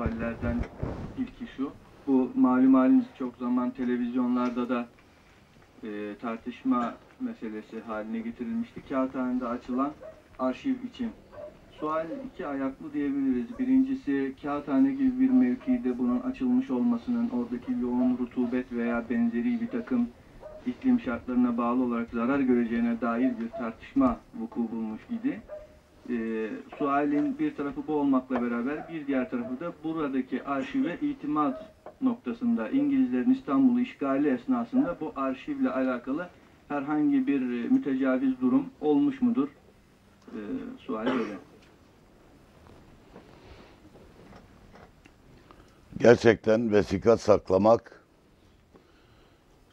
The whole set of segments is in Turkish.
suallerden ilki şu. Bu malum haliniz çok zaman televizyonlarda da e, tartışma meselesi haline getirilmişti. Kağıthanede açılan arşiv için. Sual iki ayaklı diyebiliriz. Birincisi kağıthane gibi bir mevkide bunun açılmış olmasının oradaki yoğun rutubet veya benzeri bir takım iklim şartlarına bağlı olarak zarar göreceğine dair bir tartışma vuku bulmuş idi. Ee, sualin bir tarafı bu olmakla beraber bir diğer tarafı da buradaki arşive itimat noktasında İngilizlerin İstanbul'u işgali esnasında bu arşivle alakalı herhangi bir e, mütecaviz durum olmuş mudur? Ee, sual böyle. Gerçekten vesika saklamak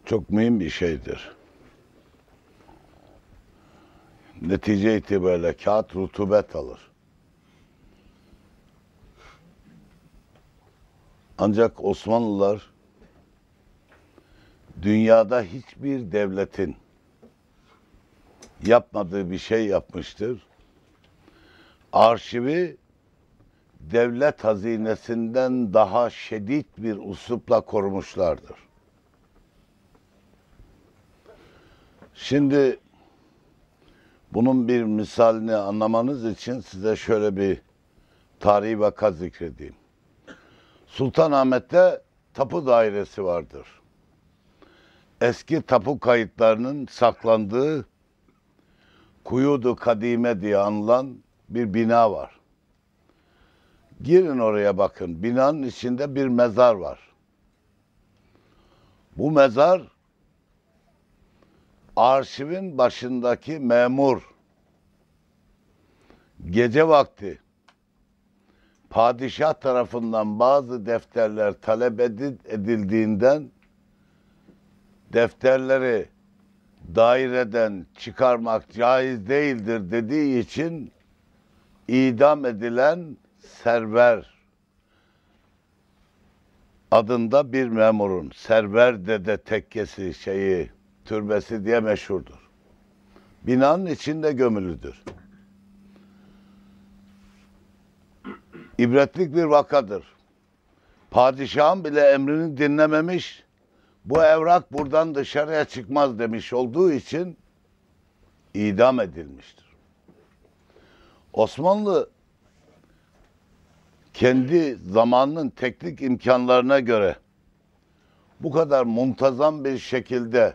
çok mühim bir şeydir. Netice itibariyle kağıt rutubet alır. Ancak Osmanlılar dünyada hiçbir devletin yapmadığı bir şey yapmıştır. Arşivi devlet hazinesinden daha şiddet bir uslupla korumuşlardır. Şimdi bunun bir misalini anlamanız için size şöyle bir tarihi vaka zikredeyim. Sultanahmet'te tapu dairesi vardır. Eski tapu kayıtlarının saklandığı Kuyudu Kadime diye anılan bir bina var. Girin oraya bakın. Binanın içinde bir mezar var. Bu mezar arşivin başındaki memur. Gece vakti. Padişah tarafından bazı defterler talep edi- edildiğinden defterleri daireden çıkarmak caiz değildir dediği için idam edilen Server adında bir memurun Server Dede tekkesi şeyi türbesi diye meşhurdur. Binanın içinde gömülüdür. İbretlik bir vakadır. Padişahın bile emrini dinlememiş, bu evrak buradan dışarıya çıkmaz demiş olduğu için idam edilmiştir. Osmanlı kendi zamanının teknik imkanlarına göre bu kadar muntazam bir şekilde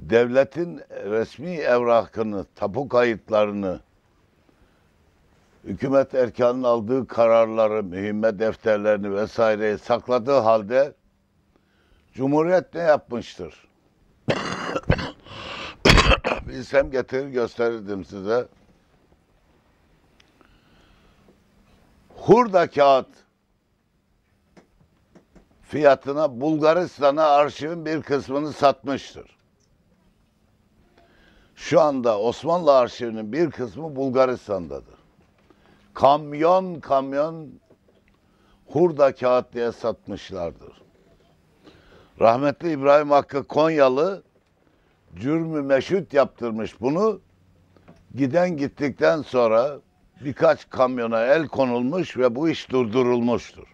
devletin resmi evrakını, tapu kayıtlarını, hükümet erkanının aldığı kararları, mühimme defterlerini vesaireyi sakladığı halde Cumhuriyet ne yapmıştır? Bilsem getirir gösterirdim size. Hurda kağıt fiyatına Bulgaristan'a arşivin bir kısmını satmıştır. Şu anda Osmanlı arşivinin bir kısmı Bulgaristan'dadır. Kamyon kamyon hurda kağıt diye satmışlardır. Rahmetli İbrahim Hakkı Konyalı cürmü meşhut yaptırmış bunu. Giden gittikten sonra birkaç kamyona el konulmuş ve bu iş durdurulmuştur.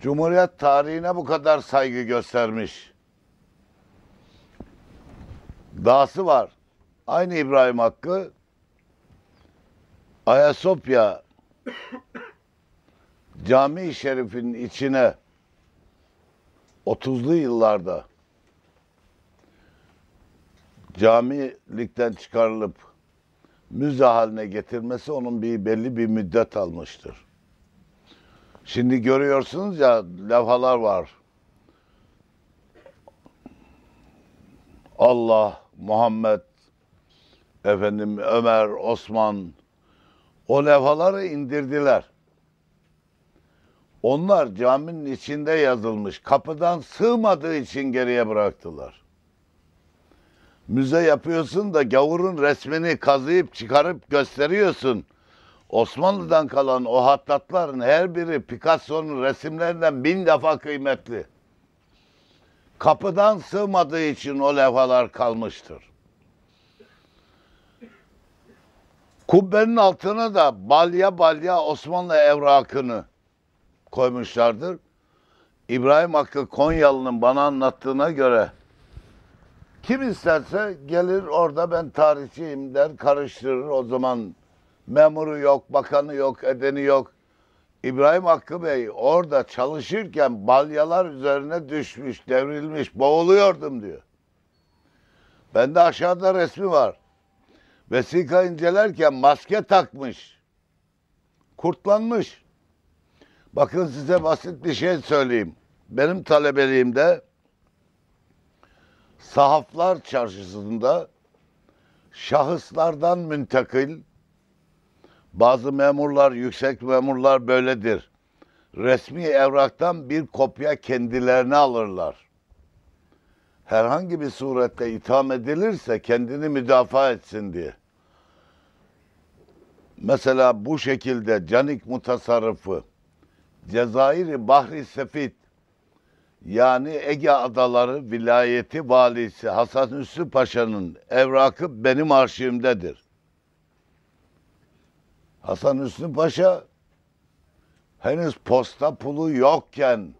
Cumhuriyet tarihine bu kadar saygı göstermiş. Dahası var. Aynı İbrahim Hakkı Ayasofya Cami-i Şerif'in içine 30'lu yıllarda camilikten çıkarılıp müze haline getirmesi onun bir belli bir müddet almıştır. Şimdi görüyorsunuz ya levhalar var. Allah, Muhammed, efendim Ömer, Osman o levhaları indirdiler. Onlar caminin içinde yazılmış. Kapıdan sığmadığı için geriye bıraktılar. Müze yapıyorsun da gavurun resmini kazıyıp çıkarıp gösteriyorsun. Osmanlı'dan kalan o hattatların her biri Picasso'nun resimlerinden bin defa kıymetli. Kapıdan sığmadığı için o levhalar kalmıştır. Kubbenin altına da balya balya Osmanlı evrakını koymuşlardır. İbrahim Hakkı Konyalı'nın bana anlattığına göre kim isterse gelir orada ben tarihçiyim der karıştırır. O zaman memuru yok, bakanı yok, edeni yok. İbrahim Hakkı Bey orada çalışırken balyalar üzerine düşmüş, devrilmiş, boğuluyordum diyor. Bende aşağıda resmi var. Vesika incelerken maske takmış. Kurtlanmış. Bakın size basit bir şey söyleyeyim. Benim talebeliğimde sahaflar çarşısında şahıslardan müntakil bazı memurlar, yüksek memurlar böyledir. Resmi evraktan bir kopya kendilerine alırlar. Herhangi bir surette itham edilirse kendini müdafaa etsin diye. Mesela bu şekilde Canik mutasarrıfı, Cezayir'i Bahri Sefit, yani Ege Adaları Vilayeti Valisi Hasan Hüsnü Paşa'nın evrakı benim arşivimdedir. Hasan Hüsnü Paşa henüz posta pulu yokken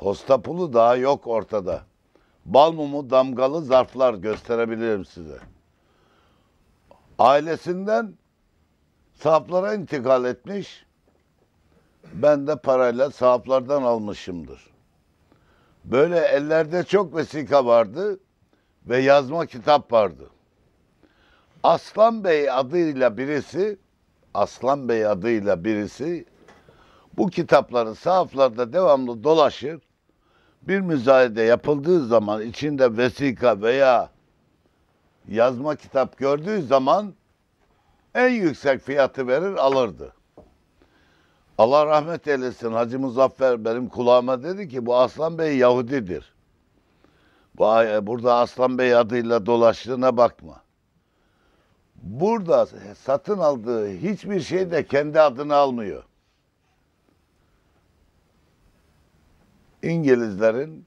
posta pulu daha yok ortada. Bal mumu damgalı zarflar gösterebilirim size. Ailesinden sahaplara intikal etmiş. Ben de parayla sahaplardan almışımdır. Böyle ellerde çok vesika vardı ve yazma kitap vardı. Aslan Bey adıyla birisi, Aslan Bey adıyla birisi bu kitapları sahaflarda devamlı dolaşır. Bir müzayede yapıldığı zaman içinde vesika veya yazma kitap gördüğü zaman en yüksek fiyatı verir alırdı. Allah rahmet eylesin Hacı Muzaffer benim kulağıma dedi ki bu Aslan Bey Yahudidir. Bu, burada Aslan Bey adıyla dolaştığına bakma. Burada satın aldığı hiçbir şey de kendi adını almıyor. İngilizlerin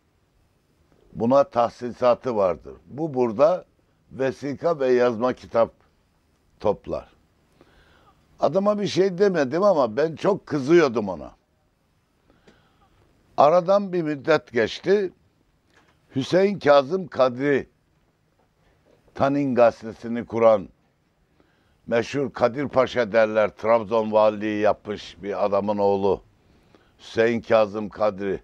buna tahsisatı vardır. Bu burada vesika ve yazma kitap toplar. Adama bir şey demedim ama ben çok kızıyordum ona. Aradan bir müddet geçti. Hüseyin Kazım Kadri Tanin gazetesini kuran meşhur Kadir Paşa derler Trabzon valiliği yapmış bir adamın oğlu. Hüseyin Kazım Kadri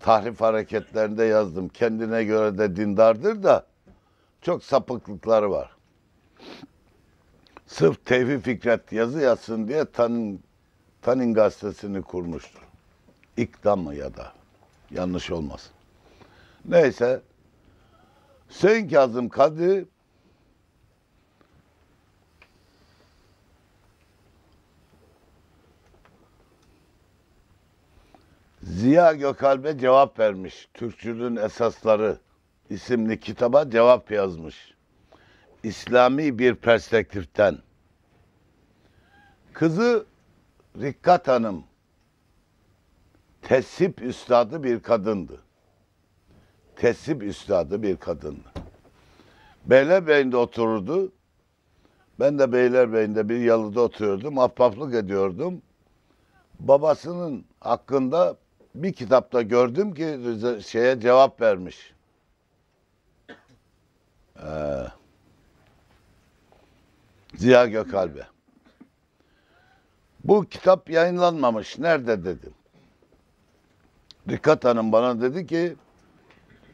tahrif hareketlerinde yazdım. Kendine göre de dindardır da çok sapıklıkları var. Sırf Tevfik Fikret yazı yazsın diye Tanin, Tanin gazetesini kurmuştur. İkdam mı ya da yanlış olmasın. Neyse Hüseyin Kazım Kadri Ziya Gökalp'e cevap vermiş. Türkçülüğün esasları isimli kitaba cevap yazmış. İslami bir perspektiften. Kızı Rikkat Hanım tesip üstadı bir kadındı. Tesip üstadı bir kadındı. Beylerbeyi'nde otururdu. Ben de Beylerbeyi'nde bir yalıda oturuyordum. Ahbaplık ediyordum. Babasının hakkında bir kitapta gördüm ki şeye cevap vermiş. Ee, Ziya Gökalp'e. Bu kitap yayınlanmamış. Nerede dedim. Dikkat Hanım bana dedi ki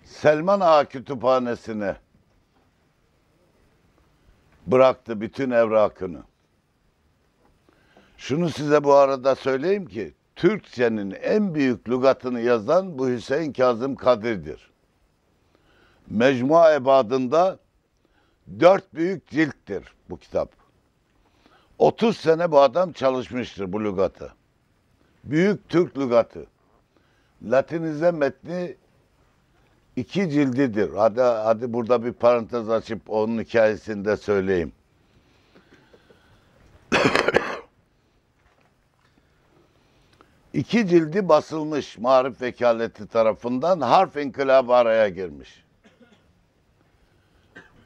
Selman Ağa kütüphanesine bıraktı bütün evrakını. Şunu size bu arada söyleyeyim ki Türkçenin en büyük lügatını yazan bu Hüseyin Kazım Kadir'dir. Mecmua ebadında dört büyük cilttir bu kitap. 30 sene bu adam çalışmıştır bu lügatı. Büyük Türk lügatı. Latinize metni iki cildidir. Hadi, hadi burada bir parantez açıp onun hikayesini de söyleyeyim. İki cildi basılmış Marif Vekaleti tarafından harf inkılabı araya girmiş.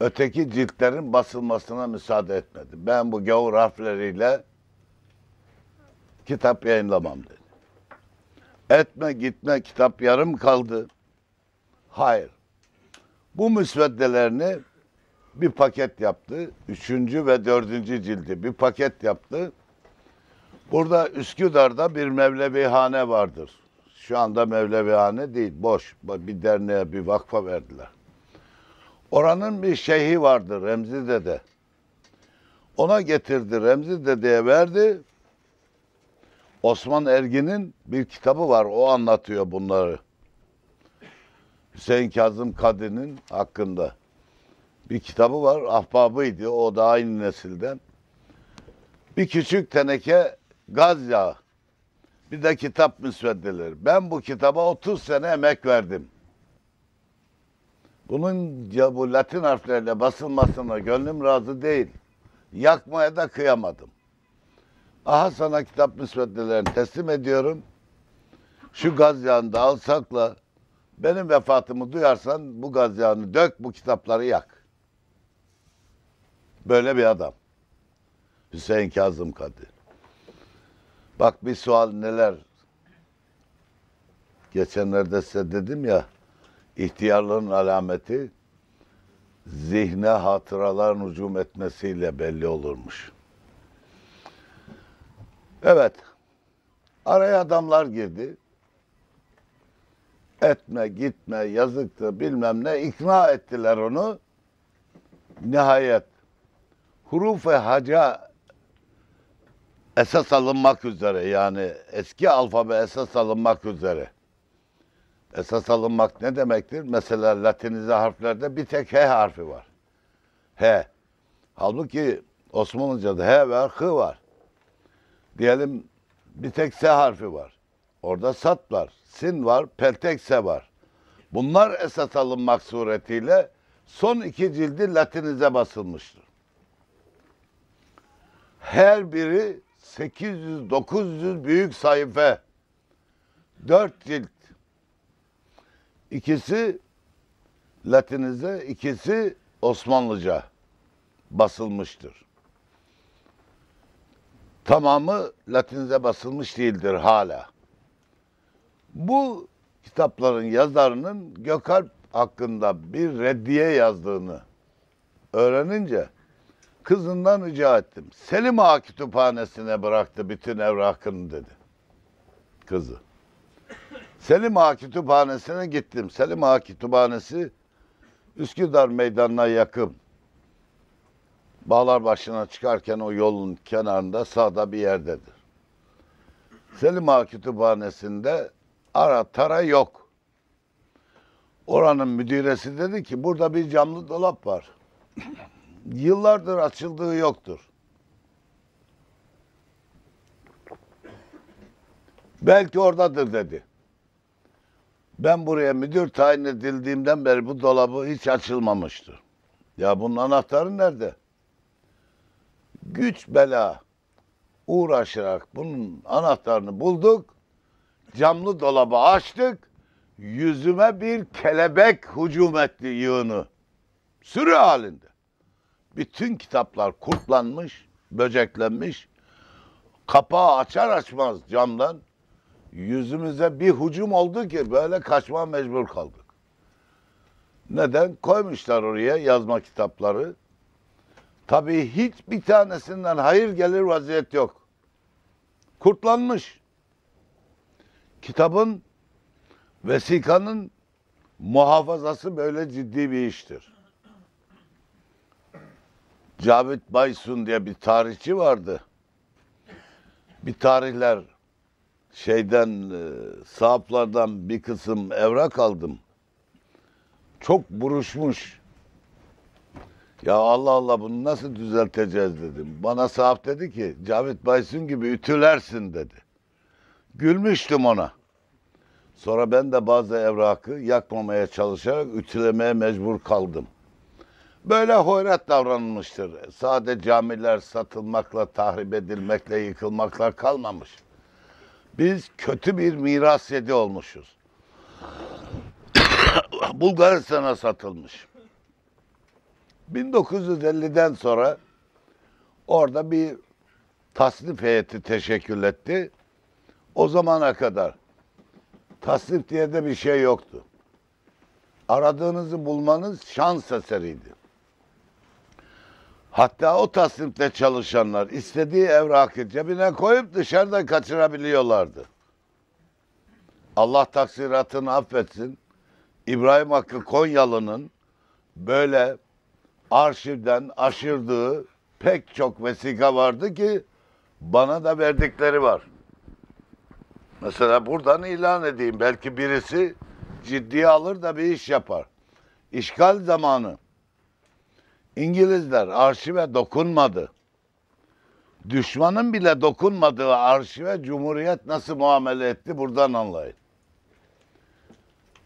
öteki ciltlerin basılmasına müsaade etmedi. Ben bu gavur harfleriyle kitap yayınlamam dedi. Etme gitme kitap yarım kaldı. Hayır. Bu müsveddelerini bir paket yaptı. Üçüncü ve dördüncü cildi bir paket yaptı. Burada Üsküdar'da bir Mevlevihane vardır. Şu anda Mevlevihane değil, boş. Bir derneğe, bir vakfa verdiler. Oranın bir şeyhi vardı Remzi Dede. Ona getirdi, Remzi Dede'ye verdi. Osman Ergin'in bir kitabı var, o anlatıyor bunları. Hüseyin Kazım Kadir'in hakkında. Bir kitabı var, ahbabıydı, o da aynı nesilden. Bir küçük teneke gaz yağı. Bir de kitap müsveddeleri. Ben bu kitaba 30 sene emek verdim. Bunun ya bu Latin harflerle basılmasına gönlüm razı değil. Yakmaya da kıyamadım. Aha sana kitap müsveddelerini teslim ediyorum. Şu gaz yağını da al sakla. Benim vefatımı duyarsan bu gaz yağını dök, bu kitapları yak. Böyle bir adam. Hüseyin Kazım Kadir. Bak bir sual neler. Geçenlerde size dedim ya, ihtiyarlığın alameti zihne hatıraların hücum etmesiyle belli olurmuş. Evet, araya adamlar girdi. Etme, gitme, yazıktı bilmem ne ikna ettiler onu. Nihayet huruf ve haca esas alınmak üzere yani eski alfabe esas alınmak üzere. Esas alınmak ne demektir? Mesela Latinize harflerde bir tek H harfi var. H. Halbuki Osmanlıca'da H var, H var. Diyelim bir tek S harfi var. Orada sat var, sin var, peltek S var. Bunlar esas alınmak suretiyle son iki cildi Latinize basılmıştır. Her biri 800-900 büyük sayfa. Dört cilt. İkisi Latinize, ikisi Osmanlıca basılmıştır. Tamamı Latinize basılmış değildir hala. Bu kitapların yazarının Gökalp hakkında bir reddiye yazdığını öğrenince kızından rica ettim. Selim Ağa kütüphanesine bıraktı bütün evrakını dedi. Kızı. Selim Ağa kütüphanesine gittim. Selim Ağa kütüphanesi Üsküdar meydanına yakın. Bağlar başına çıkarken o yolun kenarında sağda bir yerdedir. Selim Ağa kütüphanesinde ara tara yok. Oranın müdüresi dedi ki burada bir camlı dolap var. Yıllardır açıldığı yoktur. Belki oradadır dedi. Ben buraya müdür tayin edildiğimden beri bu dolabı hiç açılmamıştır. Ya bunun anahtarı nerede? Güç bela uğraşarak bunun anahtarını bulduk. Camlı dolabı açtık. Yüzüme bir kelebek hücum etti yığını. Sürü halinde. Bütün kitaplar kurtlanmış, böceklenmiş. Kapağı açar açmaz camdan yüzümüze bir hücum oldu ki böyle kaçma mecbur kaldık. Neden? Koymuşlar oraya yazma kitapları. Tabii hiçbir tanesinden hayır gelir vaziyet yok. Kurtlanmış. Kitabın, vesikanın muhafazası böyle ciddi bir iştir. Cavit Baysun diye bir tarihçi vardı. Bir tarihler şeyden e, sahaplardan bir kısım evrak aldım. Çok buruşmuş. Ya Allah Allah bunu nasıl düzelteceğiz dedim. Bana sahap dedi ki Cavit Baysun gibi ütülersin dedi. Gülmüştüm ona. Sonra ben de bazı evrakı yakmamaya çalışarak ütülemeye mecbur kaldım. Böyle hoyrat davranılmıştır. Sade camiler satılmakla, tahrip edilmekle, yıkılmakla kalmamış. Biz kötü bir miras yedi olmuşuz. Bulgaristan'a satılmış. 1950'den sonra orada bir tasnif heyeti teşekkül etti. O zamana kadar tasnif diye de bir şey yoktu. Aradığınızı bulmanız şans eseriydi. Hatta o tasnifte çalışanlar istediği evrakı cebine koyup dışarıda kaçırabiliyorlardı. Allah taksiratını affetsin. İbrahim Hakkı Konyalı'nın böyle arşivden aşırdığı pek çok vesika vardı ki bana da verdikleri var. Mesela buradan ilan edeyim. Belki birisi ciddiye alır da bir iş yapar. İşgal zamanı İngilizler arşive dokunmadı. Düşmanın bile dokunmadığı arşive Cumhuriyet nasıl muamele etti buradan anlayın.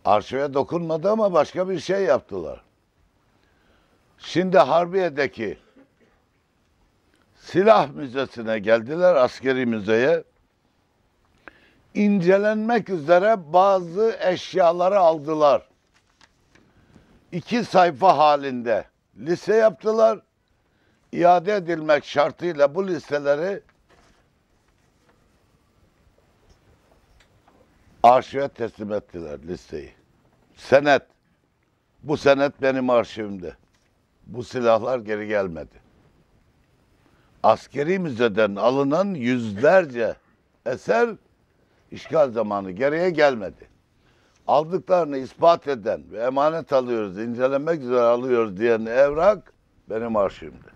Arşive dokunmadı ama başka bir şey yaptılar. Şimdi Harbiye'deki silah müzesine geldiler, askeri müzeye. İncelenmek üzere bazı eşyaları aldılar. İki sayfa halinde liste yaptılar. İade edilmek şartıyla bu listeleri arşive teslim ettiler listeyi. Senet. Bu senet benim arşivimde. Bu silahlar geri gelmedi. Askeri müzeden alınan yüzlerce eser işgal zamanı geriye gelmedi. Aldıklarını ispat eden ve emanet alıyoruz, incelemek üzere alıyoruz diyen evrak benim arşivimde.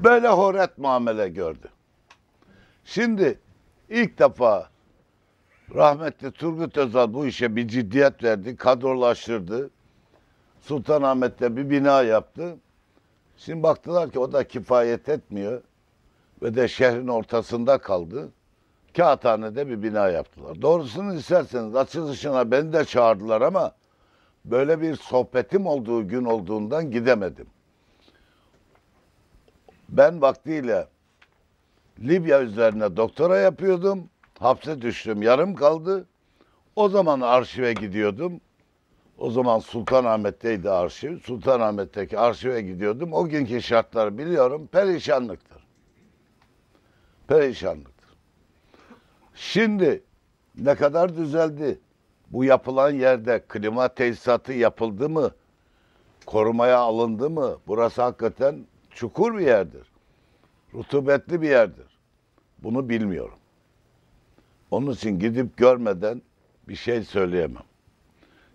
Böyle horet muamele gördü. Şimdi ilk defa rahmetli Turgut Özal bu işe bir ciddiyet verdi, kadrolaştırdı. Sultanahmet'te bir bina yaptı. Şimdi baktılar ki o da kifayet etmiyor ve de şehrin ortasında kaldı. Kağıthane'de bir bina yaptılar. Doğrusunu isterseniz açılışına beni de çağırdılar ama böyle bir sohbetim olduğu gün olduğundan gidemedim. Ben vaktiyle Libya üzerine doktora yapıyordum. Hapse düştüm. Yarım kaldı. O zaman arşive gidiyordum. O zaman Sultanahmet'teydi arşiv. Sultanahmet'teki arşive gidiyordum. O günkü şartları biliyorum. Perişanlıktır. Perişanlıktır. Şimdi ne kadar düzeldi? Bu yapılan yerde klima tesisatı yapıldı mı? Korumaya alındı mı? Burası hakikaten çukur bir yerdir. Rutubetli bir yerdir. Bunu bilmiyorum. Onun için gidip görmeden bir şey söyleyemem.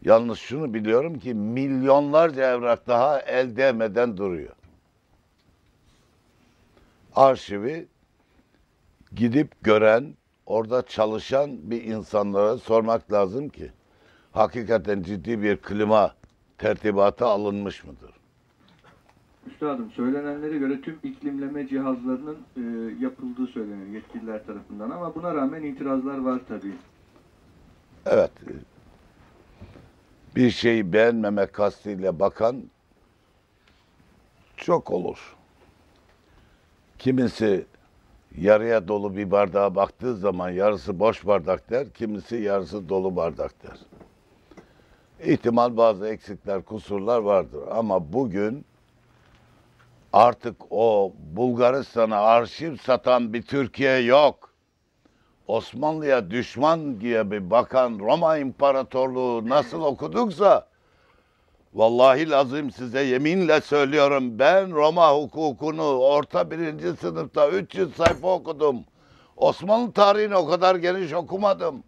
Yalnız şunu biliyorum ki milyonlarca evrak daha el değmeden duruyor. Arşivi gidip gören, orada çalışan bir insanlara sormak lazım ki hakikaten ciddi bir klima tertibatı alınmış mıdır? Üstadım söylenenlere göre tüm iklimleme cihazlarının e, yapıldığı söyleniyor yetkililer tarafından ama buna rağmen itirazlar var tabii. Evet. Bir şeyi beğenmemek kastıyla bakan çok olur. Kimisi yarıya dolu bir bardağa baktığı zaman yarısı boş bardak der, kimisi yarısı dolu bardak der. İhtimal bazı eksikler, kusurlar vardır ama bugün artık o Bulgaristan'a arşiv satan bir Türkiye yok. Osmanlı'ya düşman gibi bakan Roma İmparatorluğu nasıl okuduksa vallahi lazım size yeminle söylüyorum ben Roma hukukunu orta birinci sınıfta 300 sayfa okudum. Osmanlı tarihini o kadar geniş okumadım.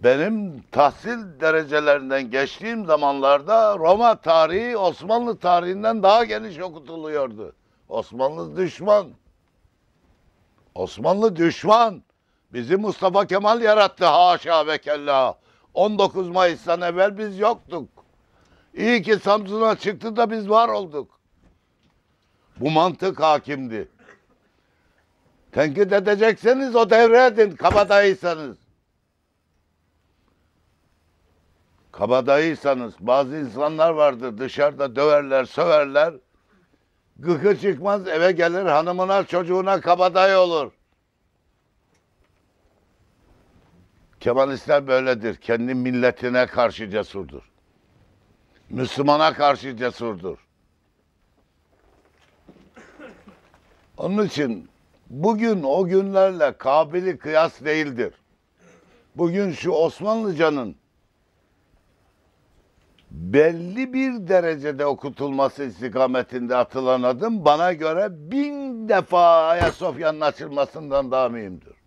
Benim tahsil derecelerinden geçtiğim zamanlarda Roma tarihi Osmanlı tarihinden daha geniş okutuluyordu. Osmanlı düşman. Osmanlı düşman. Bizi Mustafa Kemal yarattı haşa ve kella. 19 Mayıs'tan evvel biz yoktuk. İyi ki Samsun'a çıktı da biz var olduk. Bu mantık hakimdi. Tenkit edecekseniz o devre edin kabadayıysanız. Kabadayıysanız bazı insanlar vardır dışarıda döverler, söverler. Gıkı çıkmaz eve gelir hanımına çocuğuna kabadayı olur. Kemalistler böyledir. Kendi milletine karşı cesurdur. Müslümana karşı cesurdur. Onun için bugün o günlerle kabili kıyas değildir. Bugün şu Osmanlıcanın belli bir derecede okutulması istikametinde atılan adım bana göre bin defa Ayasofya'nın açılmasından daha mühimdir.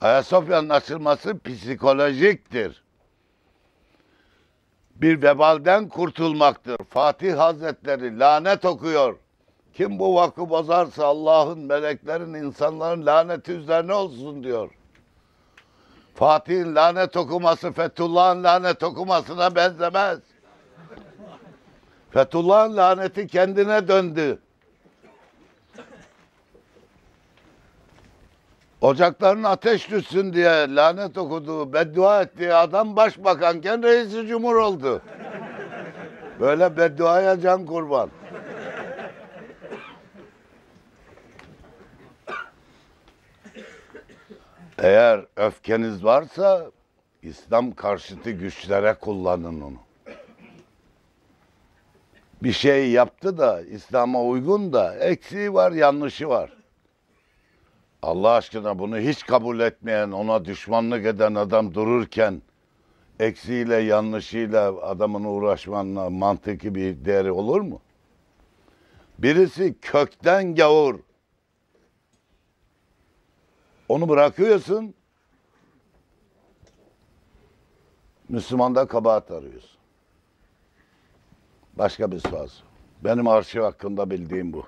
Ayasofya'nın açılması psikolojiktir. Bir vebalden kurtulmaktır. Fatih Hazretleri lanet okuyor. Kim bu vakı bozarsa Allah'ın, meleklerin, insanların laneti üzerine olsun diyor. Fatih'in lanet okuması Fethullah'ın lanet okumasına benzemez. Fethullah'ın laneti kendine döndü. Ocakların ateş düşsün diye lanet okuduğu, beddua ettiği adam başbakanken reisi cumhur oldu. Böyle bedduaya can kurban. Eğer öfkeniz varsa İslam karşıtı güçlere kullanın onu. Bir şey yaptı da İslam'a uygun da eksiği var, yanlışı var. Allah aşkına bunu hiç kabul etmeyen, ona düşmanlık eden adam dururken eksiğiyle, yanlışıyla adamın uğraşmanla mantıki bir değeri olur mu? Birisi kökten gavur. Onu bırakıyorsun. Müslümanda kabahat arıyorsun. Başka bir söz. Benim arşiv hakkında bildiğim bu.